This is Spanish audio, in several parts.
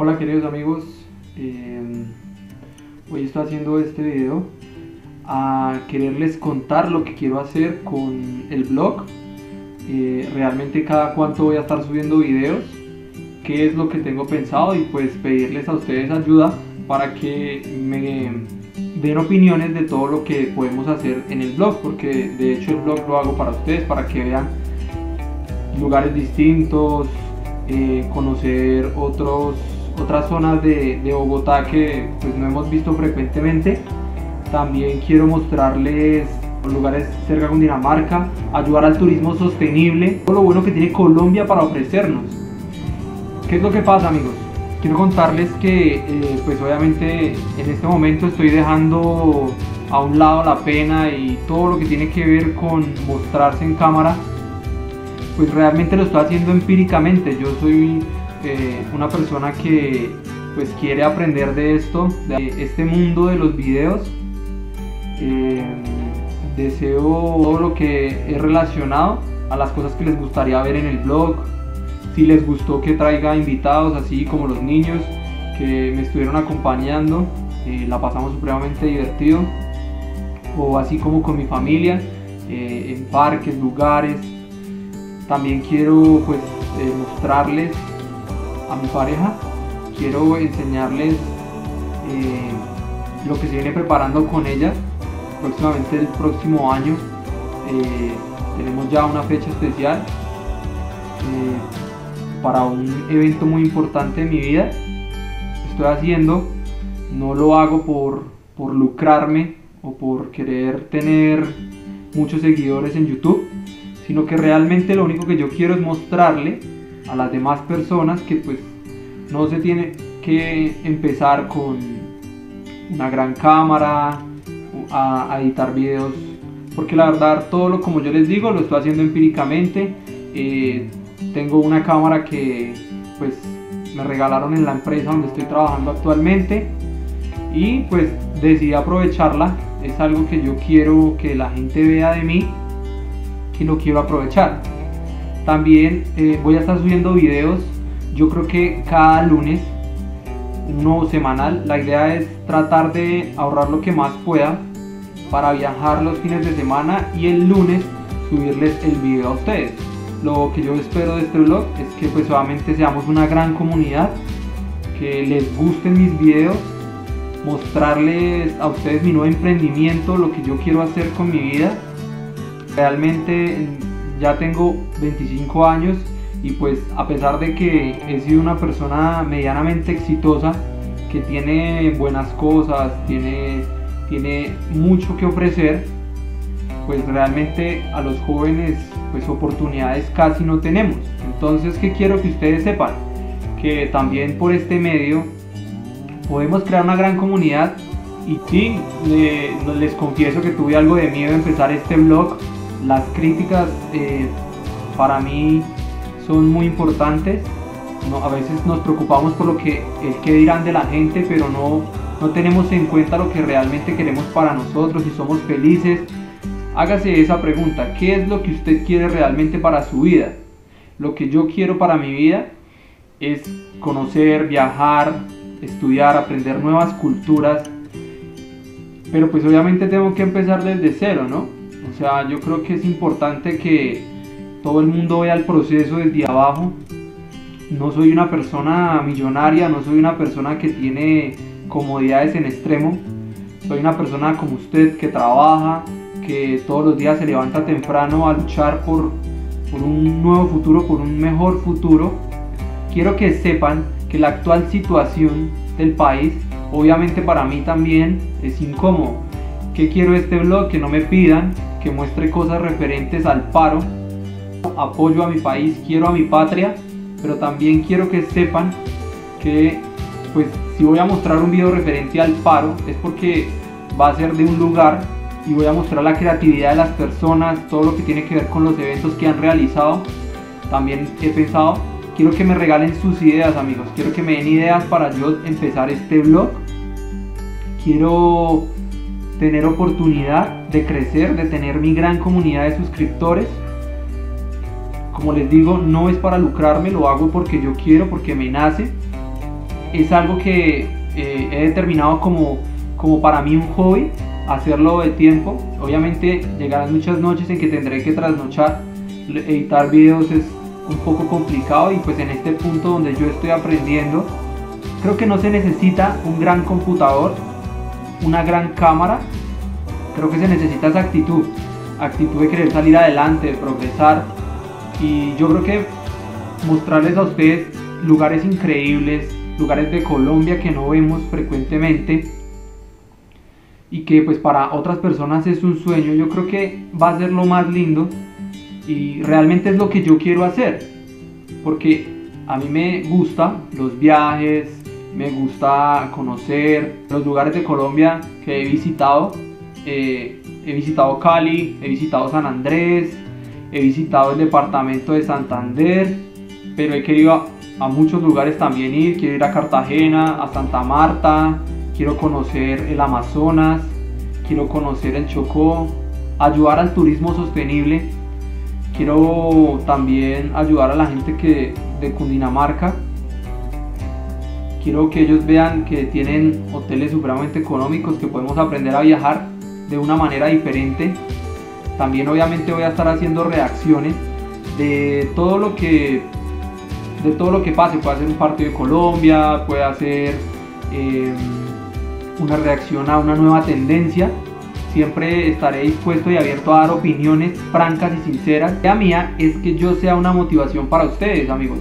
Hola queridos amigos, eh, hoy estoy haciendo este video a quererles contar lo que quiero hacer con el blog. Eh, realmente cada cuánto voy a estar subiendo videos, qué es lo que tengo pensado y pues pedirles a ustedes ayuda para que me den opiniones de todo lo que podemos hacer en el blog, porque de hecho el blog lo hago para ustedes, para que vean lugares distintos, eh, conocer otros otras zonas de, Bogotá que pues, no hemos visto frecuentemente. También quiero mostrarles lugares cerca de Dinamarca, ayudar al turismo sostenible, todo lo bueno que tiene Colombia para ofrecernos. ¿Qué es lo que pasa amigos? Quiero contarles que eh, pues obviamente en este momento estoy dejando a un lado la pena y todo lo que tiene que ver con mostrarse en cámara pues realmente lo estoy haciendo empíricamente yo soy eh, una persona que pues quiere aprender de esto, de este mundo de los videos. Eh, deseo todo lo que es relacionado a las cosas que les gustaría ver en el blog. Si les gustó que traiga invitados, así como los niños que me estuvieron acompañando, eh, la pasamos supremamente divertido. O así como con mi familia, en parques, lugares. También quiero pues mostrarles a mi pareja, quiero enseñarles eh, lo que se viene preparando con ella. Próximamente el próximo año eh, tenemos ya una fecha especial eh, para un evento muy importante en mi vida. Estoy haciendo, no lo hago por, por lucrarme o por querer tener muchos seguidores en YouTube, sino que realmente lo único que yo quiero es mostrarle a las demás personas que pues no se tiene que empezar con una gran cámara a, editar videos porque la verdad todo lo como yo les digo lo estoy haciendo empíricamente. Eh, tengo una cámara que pues me regalaron en la empresa donde estoy trabajando actualmente y pues decidí aprovecharla. Es algo que yo quiero que la gente vea de mí y lo quiero aprovechar también eh, voy a estar subiendo videos, yo creo que cada lunes, uno semanal. La idea es tratar de ahorrar lo que más pueda para viajar los fines de semana y el lunes subirles el video a ustedes. Lo que yo espero de este vlog es que pues obviamente seamos una gran comunidad, que les gusten mis videos, mostrarles a ustedes mi nuevo emprendimiento, lo que yo quiero hacer con mi vida. Realmente ya tengo 25 años y pues a pesar de que he sido una persona medianamente exitosa, que tiene buenas cosas, tiene, tiene mucho que ofrecer, pues realmente a los jóvenes pues oportunidades casi no tenemos. Entonces, ¿qué quiero que ustedes sepan? Que también por este medio podemos crear una gran comunidad y sí, les confieso que tuve algo de miedo empezar este blog las críticas eh, para mí son muy importantes. a veces nos preocupamos por lo que el que dirán de la gente, pero no, no tenemos en cuenta lo que realmente queremos para nosotros y somos felices. Hágase esa pregunta, ¿qué es lo que usted quiere realmente para su vida? Lo que yo quiero para mi vida es conocer, viajar, estudiar, aprender nuevas culturas. Pero pues obviamente tengo que empezar desde cero, ¿no? O sea, yo creo que es importante que todo el mundo vea el proceso desde abajo. No soy una persona millonaria, no soy una persona que tiene comodidades en extremo. Soy una persona como usted que trabaja, que todos los días se levanta temprano a luchar por, un nuevo futuro, por un mejor futuro. Quiero que sepan que la actual situación del país, obviamente para mí también es incómodo. ¿Qué quiero este blog? Que no me pidan muestre cosas referentes al paro. Apoyo a mi país, quiero a mi patria, pero también quiero que sepan que pues si voy a mostrar un video referente al paro es porque va a ser de un lugar y voy a mostrar la creatividad de las personas, todo lo que tiene que ver con los eventos que han realizado. También he pensado, quiero que me regalen sus ideas amigos, quiero que me den ideas para yo empezar este blog. Quiero tener oportunidad de crecer, de tener mi gran comunidad de suscriptores. Como les digo, no es para lucrarme, lo hago porque yo quiero, porque me nace. es algo que eh, he determinado como, como para mí un hobby, hacerlo de tiempo. Obviamente llegarán muchas noches en que tendré que trasnochar, editar videos es un poco complicado y pues en este punto donde yo estoy aprendiendo, creo que no se necesita un gran computador, una gran cámara, creo que se necesita esa actitud, actitud de querer salir adelante, de progresar y yo creo que mostrarles a ustedes lugares increíbles, lugares de Colombia que no vemos frecuentemente y que pues para otras personas es un sueño, yo creo que va a ser lo más lindo y realmente es lo que yo quiero hacer porque a mí me gusta los viajes, me gusta conocer los lugares de Colombia que he visitado. Eh, he visitado Cali, he visitado San Andrés, he visitado el departamento de Santander, pero he querido a, muchos lugares también ir. Quiero ir a Cartagena, a Santa Marta, quiero conocer el Amazonas, quiero conocer el Chocó, ayudar al turismo sostenible. Quiero también ayudar a la gente que, de Cundinamarca quiero que ellos vean que tienen hoteles supremamente económicos, que podemos aprender a viajar de una manera diferente. También obviamente voy a estar haciendo reacciones de todo lo que de todo lo que pase. Puede ser un partido de Colombia, puede hacer em, una reacción a una nueva tendencia. Siempre estaré dispuesto y abierto a dar opiniones francas y sinceras. La mía es que yo sea una motivación para ustedes, amigos.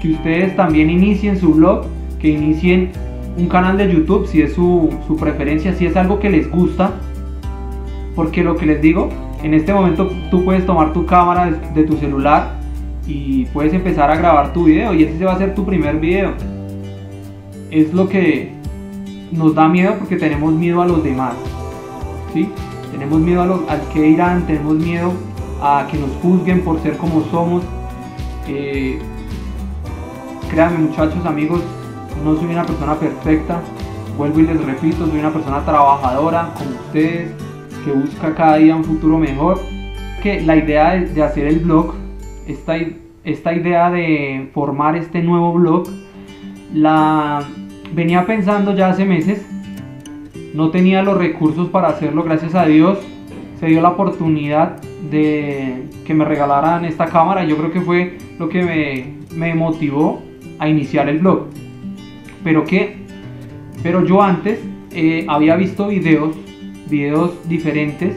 Que ustedes también inicien su blog que inicien un canal de YouTube si es su, preferencia, si es algo que les gusta. Porque lo que les digo, en este momento tú puedes tomar tu cámara de, tu celular y puedes empezar a grabar tu video y ese va a ser tu primer video. Es lo que nos da miedo porque tenemos miedo a los demás. ¿sí? Tenemos miedo a los, al que irán, tenemos miedo a que nos juzguen por ser como somos. Eh, créanme muchachos, amigos, no soy una persona perfecta, vuelvo y les repito, soy una persona trabajadora como ustedes, que busca cada día un futuro mejor. Que la idea de, hacer el blog, esta, esta idea de formar este nuevo blog, la venía pensando ya hace meses, no tenía los recursos para hacerlo, gracias a Dios se dio la oportunidad de que me regalaran esta cámara, yo creo que fue lo que me, me motivó a iniciar el blog pero que pero yo antes eh, había visto videos videos diferentes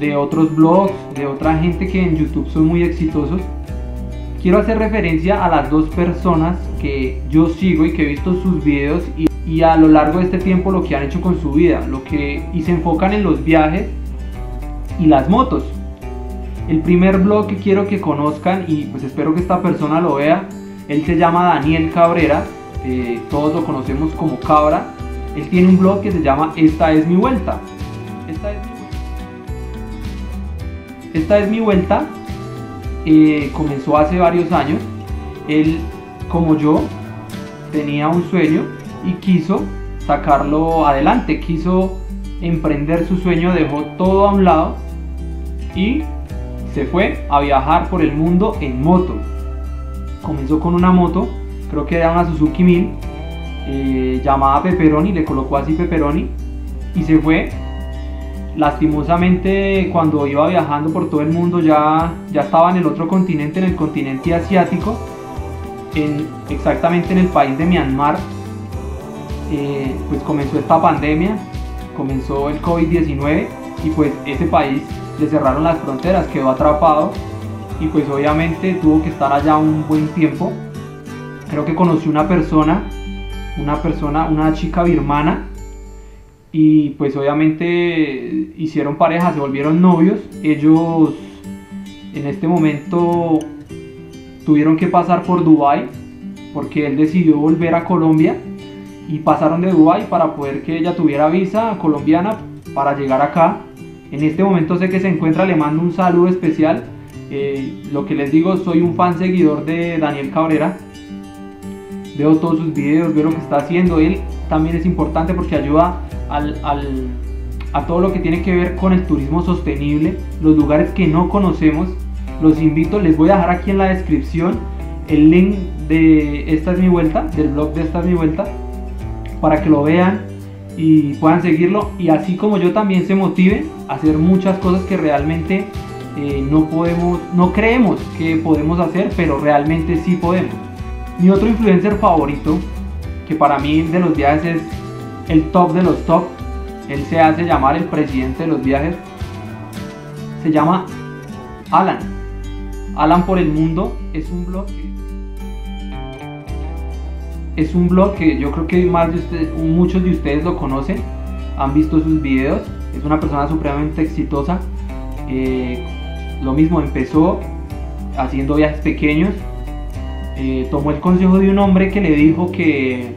de otros blogs de otra gente que en youtube son muy exitosos. Quiero hacer referencia a las dos personas que yo sigo y que he visto sus videos y, y a lo largo de este tiempo lo que han hecho con su vida lo que y se enfocan en los viajes y las motos. El primer blog que quiero que conozcan y pues espero que esta persona lo vea él se llama Daniel Cabrera eh, todos lo conocemos como Cabra, él tiene un blog que se llama Esta es mi vuelta. Esta es mi vuelta. Eh, comenzó hace varios años. Él, como yo, tenía un sueño y quiso sacarlo adelante, quiso emprender su sueño, dejó todo a un lado y se fue a viajar por el mundo en moto. Comenzó con una moto creo que era una Suzuki 1000 eh, llamada Pepperoni, le colocó así Pepperoni y se fue. Lastimosamente cuando iba viajando por todo el mundo ya, ya estaba en el otro continente, en el continente asiático, en, exactamente en el país de Myanmar, eh, pues comenzó esta pandemia, comenzó el COVID-19 y pues ese país le cerraron las fronteras, quedó atrapado y pues obviamente tuvo que estar allá un buen tiempo creo que conocí una persona, una persona, una chica birmana y pues obviamente hicieron pareja, se volvieron novios. Ellos en este momento tuvieron que pasar por Dubai porque él decidió volver a Colombia y pasaron de Dubai para poder que ella tuviera visa colombiana para llegar acá. En este momento sé que se encuentra, le mando un saludo especial. Eh, lo que les digo, soy un fan seguidor de Daniel Cabrera veo todos sus videos, veo lo que está haciendo. Él también es importante porque ayuda al, a todo lo que tiene que ver con el turismo sostenible, los lugares que no conocemos. Los invito, les voy a dejar aquí en la descripción el link de Esta es mi vuelta, del blog de Esta es mi vuelta, para que lo vean y puedan seguirlo y así como yo también se motiven a hacer muchas cosas que realmente eh, no podemos, no creemos que podemos hacer, pero realmente sí podemos. Mi otro influencer favorito, que para mí de los viajes es el top de los top, él se hace llamar el presidente de los viajes, se llama Alan. Alan por el mundo es un blog es un blog que yo creo que más de muchos de ustedes lo conocen, han visto sus videos, es una persona supremamente exitosa. Eh, lo mismo empezó haciendo viajes pequeños, eh, tomó el consejo de un hombre que le dijo que,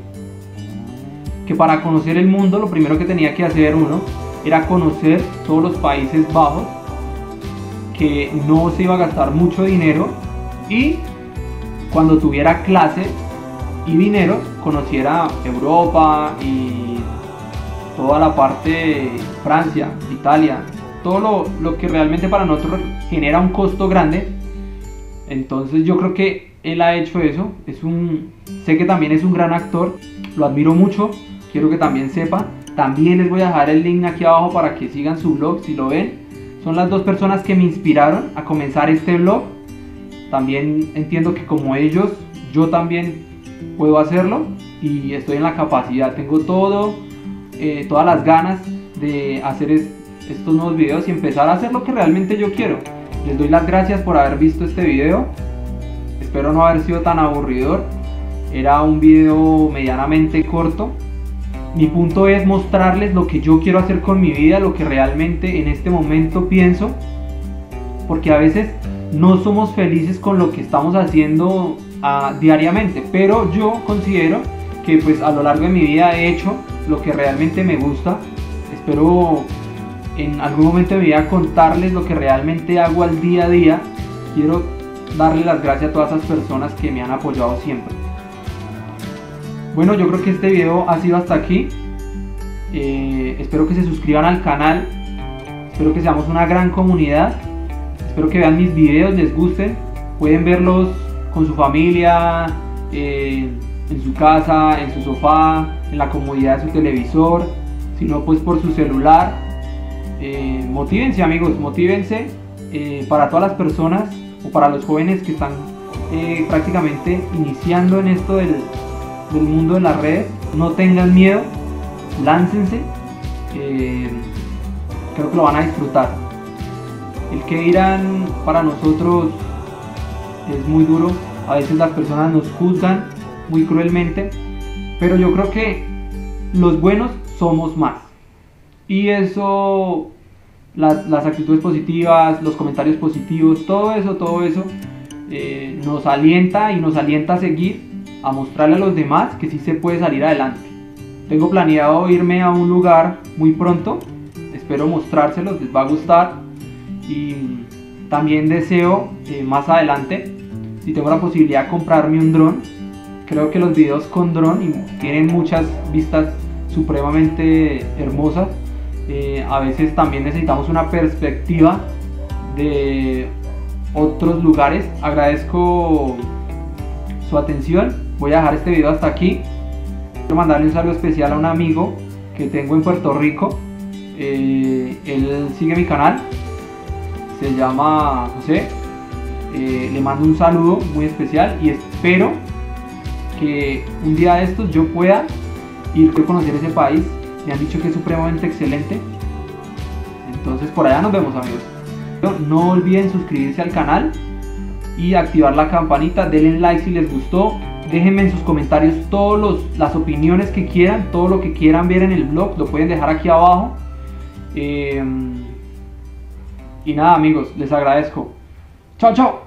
que para conocer el mundo lo primero que tenía que hacer uno era conocer todos los Países Bajos, que no se iba a gastar mucho dinero y cuando tuviera clase y dinero conociera Europa y toda la parte Francia, Italia, todo lo, lo, que realmente para nosotros genera un costo grande. Entonces yo creo que él ha hecho eso. Es un, sé que también es un gran actor, lo admiro mucho. Quiero que también sepan. También les voy a dejar el link aquí abajo para que sigan su blog si lo ven. Son las dos personas que me inspiraron a comenzar este blog. También entiendo que como ellos, yo también puedo hacerlo y estoy en la capacidad, tengo todo, eh, todas las ganas de hacer estos nuevos videos y empezar a hacer lo que realmente yo quiero. Les doy las gracias por haber visto este video, espero no haber sido tan aburridor, era un video medianamente corto. Mi punto es mostrarles lo que yo quiero hacer con mi vida, lo que realmente en este momento pienso, porque a veces no somos felices con lo que estamos haciendo diariamente, pero yo considero que pues a lo largo de mi vida he hecho lo que realmente me gusta. Espero en algún momento de mi vida contarles lo que realmente hago al día a día. Quiero darle las gracias a todas esas personas que me han apoyado siempre. Bueno, yo creo que este video ha sido hasta aquí. Eh, espero que se suscriban al canal. Espero que seamos una gran comunidad. Espero que vean mis videos, les gusten. Pueden verlos con su familia, eh, en su casa, en su sofá, en la comodidad de su televisor, sino pues por su celular. Eh, motívense amigos, motívense eh, para todas las personas o para los jóvenes que están prácticamente iniciando en esto del, del, mundo de las redes. No tengan miedo, láncense. creo que lo van a disfrutar. El que dirán para nosotros es muy duro. A veces las personas nos juzgan muy cruelmente, pero yo creo que los buenos somos más. Y eso, las, actitudes positivas, los comentarios positivos, todo eso, todo eso eh, nos alienta y nos alienta a seguir, a mostrarle a los demás que sí se puede salir adelante. Tengo planeado irme a un lugar muy pronto, espero mostrárselos, les va a gustar y también deseo eh, más adelante si tengo la posibilidad de comprarme un dron, creo que los videos con dron tienen muchas vistas supremamente hermosas. Eh, a veces también necesitamos una perspectiva de otros lugares. Agradezco su atención. Voy a dejar este video hasta aquí. Quiero mandarle un saludo especial a un amigo que tengo en Puerto Rico. Eh, él sigue mi canal. Se llama José. Eh, le mando un saludo muy especial y espero que un día de estos yo pueda ir a conocer ese país. Me han dicho que es supremamente excelente. Entonces por allá nos vemos amigos. No olviden suscribirse al canal y activar la campanita. Denle like si les gustó. Déjenme en sus comentarios todas las opiniones que quieran, todo lo que quieran ver en el blog, lo pueden dejar aquí abajo. Eh, y nada amigos, les agradezco. Chao, chao.